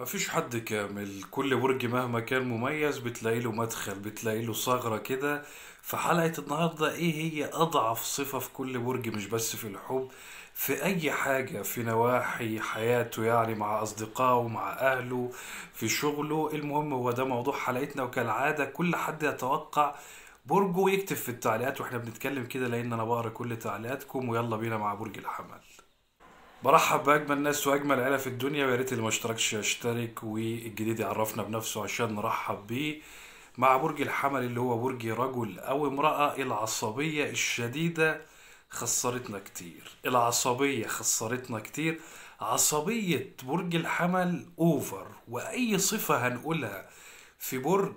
مفيش حد كامل. كل برج مهما كان مميز بتلاقي له مدخل بتلاقي له ثغرة كده. في حلقة النهاردة إيه هي أضعف صفة في كل برج مش بس في الحب؟ في أي حاجة في نواحي حياته يعني مع أصدقائه مع أهله في شغله. المهم هو ده موضوع حلقتنا. وكالعادة كل حد يتوقع برجه ويكتب في التعليقات. وإحنا بنتكلم كده لأن أنا بقرأ كل تعليقاتكم. ويلا بينا مع برج الحمل. برحب بأجمل ناس وأجمل عيلة في الدنيا. ويا ريت اللي ما اشتركش يشترك والجديد يعرفنا بنفسه عشان نرحب بيه مع برج الحمل اللي هو برج رجل أو امرأة العصبية الشديدة. خسرتنا كتير. العصبية خسرتنا كتير. عصبية برج الحمل أوفر وأي صفة هنقولها في برج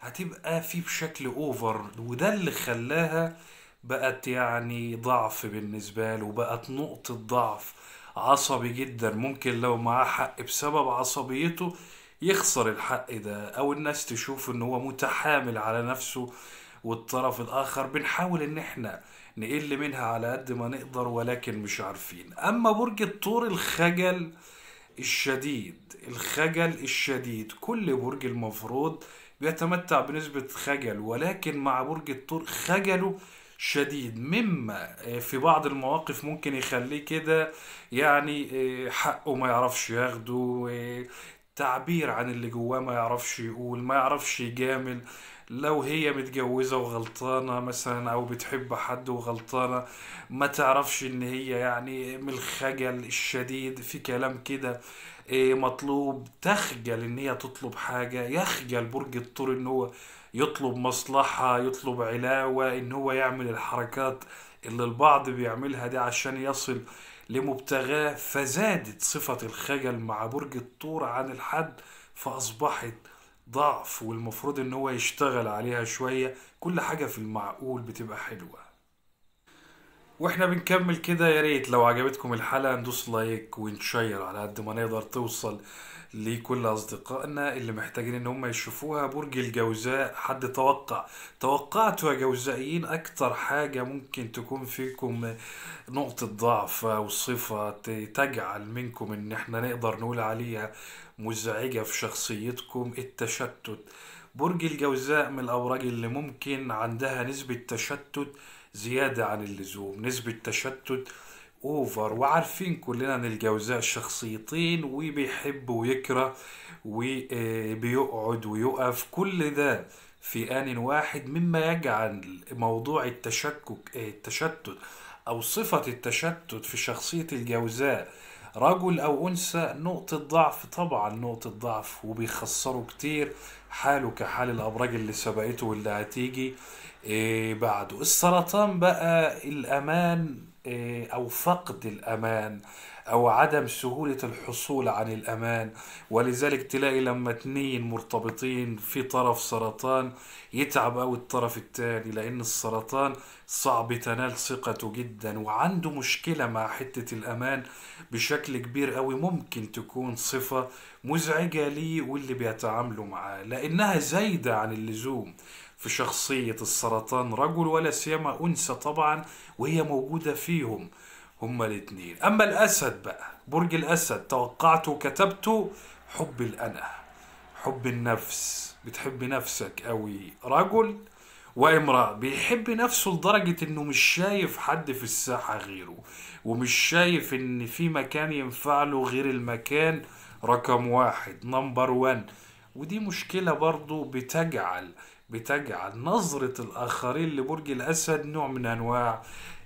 هتبقى فيه بشكل أوفر وده اللي خلاها بقت يعني ضعف بالنسبة له بقت نقطة ضعف عصبي جدا. ممكن لو معاه حق بسبب عصبيته يخسر الحق ده أو الناس تشوف إن هو متحامل على نفسه والطرف الآخر. بنحاول إن إحنا نقل منها على قد ما نقدر ولكن مش عارفين. أما برج الثور الخجل الشديد الخجل الشديد. كل برج المفروض بيتمتع بنسبة خجل ولكن مع برج الثور خجله شديد. مما في بعض المواقف ممكن يخليه كده يعني حقه ما يعرفش ياخده تعبير عن اللي جواه ما يعرفش يقول ما يعرفش يجامل. لو هي متجوزة وغلطانة مثلا أو بتحب حد وغلطانة ما تعرفش إن هي يعني من الخجل الشديد في كلام كده إيه مطلوب. تخجل إن هي تطلب حاجة. يخجل برج الثور إن هو يطلب مصلحة يطلب علاوة إن هو يعمل الحركات اللي البعض بيعملها دي عشان يصل لمبتغاه. فزادت صفة الخجل مع برج الثور عن الحد فأصبحت ضعف والمفروض إن هو يشتغل عليها شوية كل حاجة في المعقول بتبقى حلوة. وإحنا بنكمل كده يا ريت لو عجبتكم الحلقة ندوس لايك ونشير على قد ما نقدر توصل لكل أصدقائنا اللي محتاجين إن هم يشوفوها. برج الجوزاء حد توقع؟ توقعتوا يا جوزائيين أكتر حاجة ممكن تكون فيكم نقطة ضعف أو صفة تجعل منكم إن إحنا نقدر نقول عليها؟ مزعجة في شخصيتكم التشتت. برج الجوزاء من الأبراج اللي ممكن عندها نسبة تشتت زيادة عن اللزوم نسبة تشتت اوفر وعارفين كلنا إن الجوزاء شخصيتين وبيحب ويكره وبيقعد ويقف. كل ده في آن واحد مما يجعل موضوع التشكك التشتت أو صفة التشتت في شخصية الجوزاء رجل أو أنثى نقطة ضعف طبعا نقطة ضعف وبيخسروا كتير. حاله كحال الأبراج اللي سبقته واللي هتيجي بعده. السرطان بقى الأمان أو فقد الأمان. أو عدم سهولة الحصول عن الأمان. ولذلك تلاقي لما اتنين مرتبطين في طرف سرطان يتعب أوي الطرف التاني لأن السرطان صعب تنال ثقته جدا وعنده مشكلة مع حتة الأمان بشكل كبير أوي. ممكن تكون صفة مزعجة ليه واللي بيتعاملوا معاه لأنها زايدة عن اللزوم في شخصية السرطان. رجل ولا سيما أنثى طبعا وهي موجودة فيهم. هما الاتنين. أما الأسد بقى برج الأسد توقعته وكتبته حب الأنا حب النفس. بتحب نفسك أوي. رجل وامرأة بيحب نفسه لدرجة إنه مش شايف حد في الساحة غيره ومش شايف إن في مكان ينفع له غير المكان رقم واحد نمبر وان. ودي مشكلة برضو بتجعل بتجعل نظرة الآخرين لبرج الأسد نوع من أنواع.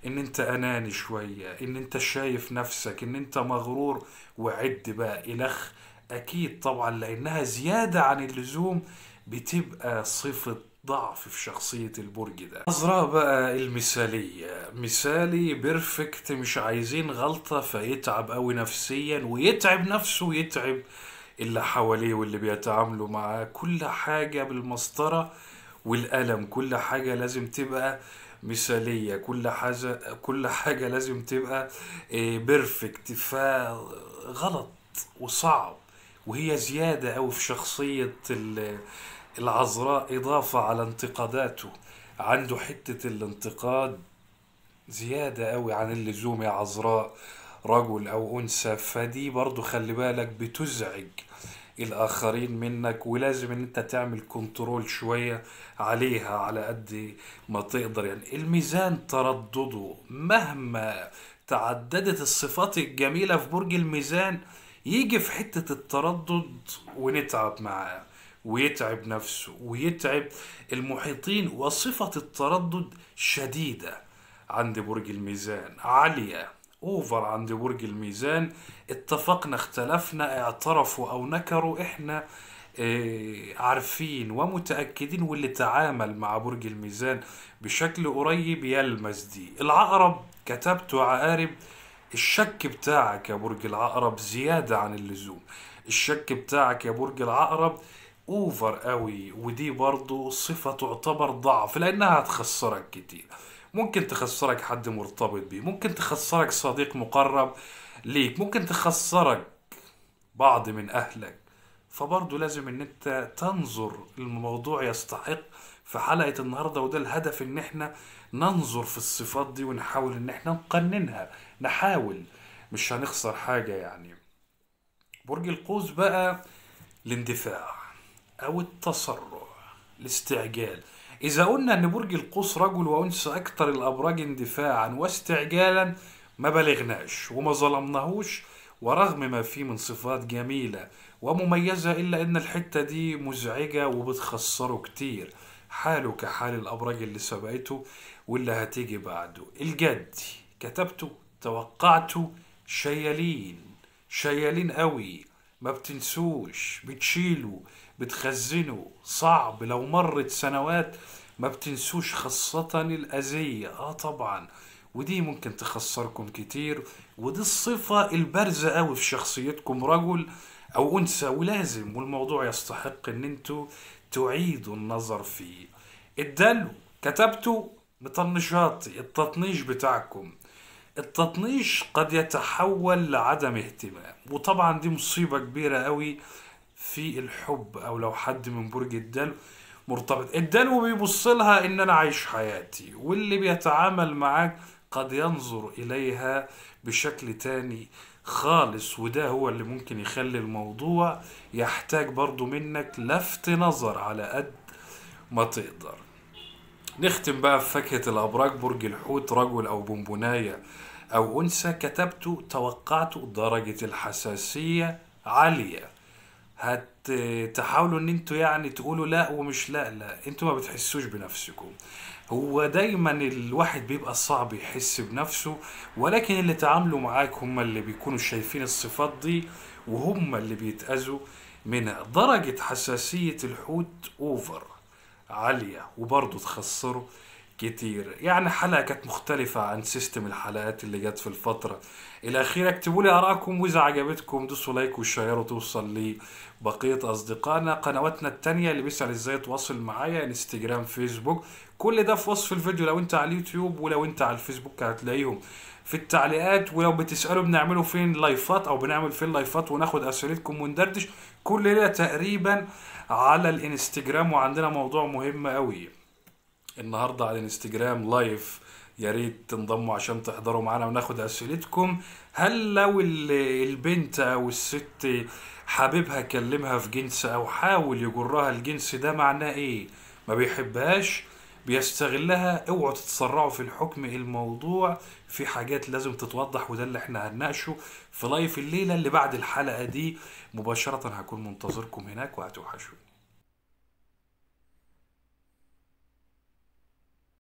إن أنت أناني شوية إن أنت شايف نفسك إن أنت مغرور وعد بقى إلخ أكيد طبعا لأنها زيادة عن اللزوم بتبقى صفة ضعف في شخصية البرج ده. عذراء بقى المثالية. مثالي بيرفكت مش عايزين غلطة فيتعب أوي نفسيا ويتعب نفسه ويتعب اللي حواليه واللي بيتعاملوا معاه. كل حاجة بالمسطرة والقلم. كل حاجة لازم تبقى مثالية. كل حاجة كل حاجة لازم تبقى بيرفكت فغلط وصعب. وهي زيادة أوي في شخصية العذراء. إضافة على انتقاداته. عنده حتة الانتقاد زيادة أوي عن اللزوم يا عذراء. رجل أو أنثى فدي برضو خلي بالك بتزعج الآخرين منك ولازم إن أنت تعمل كنترول شوية عليها على قد ما تقدر. يعني الميزان تردده مهما تعددت الصفات الجميلة في برج الميزان يجي في حتة التردد ونتعب معاه ويتعب نفسه ويتعب المحيطين. وصفة التردد شديدة عند برج الميزان عالية. over عند برج الميزان. اتفقنا اختلفنا اعترفوا أو نكروا إحنا آه عارفين ومتأكدين واللي تعامل مع برج الميزان بشكل قريب يلمس دي العقرب كتبته عقارب الشك بتاعك يا برج العقرب زيادة عن اللزوم. الشك بتاعك يا برج العقرب over قوي ودي برضو صفة تعتبر ضعف لأنها هتخسرك كتير. ممكن تخسرك حد مرتبط بيه ممكن تخسرك صديق مقرب ليك ممكن تخسرك بعض من أهلك. فبرضه لازم إن أنت تنظر الموضوع يستحق. في حلقة النهاردة وده الهدف إن إحنا ننظر في الصفات دي ونحاول إن إحنا نقننها. نحاول مش هنخسر حاجة يعني. برج القوس بقى الاندفاع أو التسرع الاستعجال. إذا قلنا إن برج القوس رجل وانثى أكثر الأبراج اندفاعا واستعجالا ما بلغناش وما ظلمناهوش ورغم ما فيه من صفات جميلة ومميزة إلا إن الحتة دي مزعجة وبتخسره كتير. حاله كحال الأبراج اللي سبقته واللي هتيجي بعده. الجد كتبته توقعته شيالين شيالين قوي. ما بتنسوش بتشيلوا بتخزنوا. صعب لو مرت سنوات ما بتنسوش خاصة الأذية. آه طبعا. ودي ممكن تخسركم كتير. ودي الصفة البارزة قوي في شخصيتكم رجل أو أنثى ولازم والموضوع يستحق إن أنتوا تعيدوا النظر فيه. الدلو كتبته مطنشاتي. التطنيش بتاعكم. التطنيش قد يتحول لعدم اهتمام وطبعا دي مصيبة كبيرة قوي في الحب أو لو حد من برج الدلو مرتبط. الدلو بيبص لها إن أنا عايش حياتي واللي بيتعامل معاك قد ينظر إليها بشكل تاني خالص وده هو اللي ممكن يخلي الموضوع يحتاج برضو منك لفت نظر على قد ما تقدر. نختم بقى في فاكهة الأبراج برج الحوت رجل أو بونبوناية أو أنثى كتبته توقعته درجة الحساسية عالية. هتحاولوا إن أنتوا يعني تقولوا لا ومش لا لا أنتوا ما بتحسوش بنفسكم. هو دايما الواحد بيبقى صعب يحس بنفسه ولكن اللي تعاملوا معاك هم اللي بيكونوا شايفين الصفات دي وهم اللي بيتأذوا منها درجة حساسية الحوت اوفر عالية وبرضه تخسره كتير. يعني حلقة كانت مختلفة عن system الحلقات اللي جت في الفترة. الأخيرة اكتبوا لي آرائكم وإذا عجبتكم دوسوا like وشيروا توصل لبقية أصدقائنا. قنواتنا التانية اللي بيسأل إزاي يتواصل معايا انستجرام فيسبوك كل ده في وصف الفيديو. لو أنت على اليوتيوب ولو أنت على الفيسبوك هتلاقيهم. في التعليقات ولو بتسألوا بنعمله فين لايفات أو بنعمل فين لايفات وناخد أسئلتكم وندردش. كل ليلة تقريبا على الانستجرام وعندنا موضوع مهم قوي النهارده على الانستجرام لايف يا ريت تنضموا عشان تحضروا معانا وناخد أسئلتكم. هل لو البنت أو الست حبيبها كلمها في جنس أو حاول يجرها الجنس ده معناه إيه؟ ما بيحبهاش؟ بيستغلها اوعوا تتسرعوا في الحكم الموضوع في حاجات لازم تتوضح وده اللي إحنا هنناقشه في لايف الليلة اللي بعد الحلقة دي. مباشرة هكون منتظركم هناك وهتوحشوني